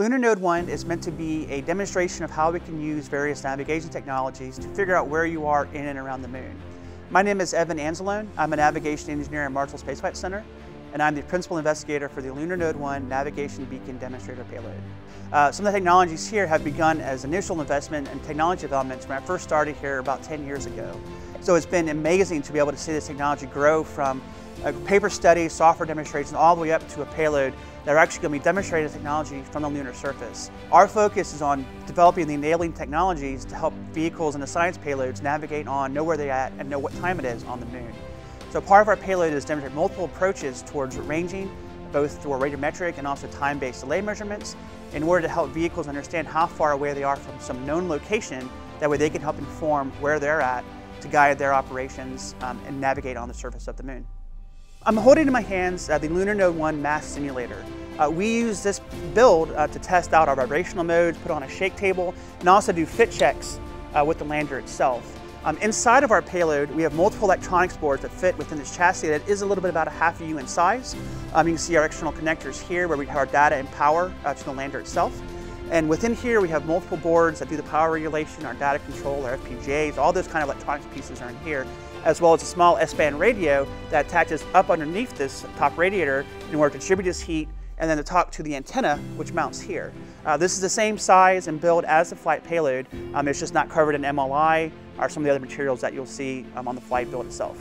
Lunar Node 1 is meant to be a demonstration of how we can use various navigation technologies to figure out where you are in and around the moon. My name is Evan Anzalone. I'm a navigation engineer at Marshall Space Flight Center, and I'm the principal investigator for the Lunar Node 1 Navigation Beacon Demonstrator Payload. Uh, some of the technologies here have begun as initial investment and technology developments when I first started here about 10 years ago. So it's been amazing to be able to see this technology grow from a paper study, software demonstration, all the way up to a payload that are actually going to be demonstrating technology from the lunar surface. Our focus is on developing the enabling technologies to help vehicles and the science payloads navigate on, know where they're at, and know what time it is on the moon. So part of our payload is to demonstrate multiple approaches towards ranging, both through radiometric and also time-based delay measurements, in order to help vehicles understand how far away they are from some known location. That way they can help inform where they're at to guide their operations um, and navigate on the surface of the moon. I'm holding in my hands uh, the Lunar Node 1 mass simulator. Uh, we use this build uh, to test out our vibrational modes, put on a shake table, and also do fit checks uh, with the lander itself. Um, inside of our payload, we have multiple electronics boards that fit within this chassis that is a little bit about a half a U in size. Um, you can see our external connectors here where we have our data and power uh, to the lander itself. And within here, we have multiple boards that do the power regulation, our data control, our FPGAs, all those kind of electronics pieces are in here as well as a small S-band radio that attaches up underneath this top radiator in order to distribute this heat and then to talk to the antenna, which mounts here. Uh, this is the same size and build as the flight payload. Um, it's just not covered in MLI or some of the other materials that you'll see um, on the flight build itself.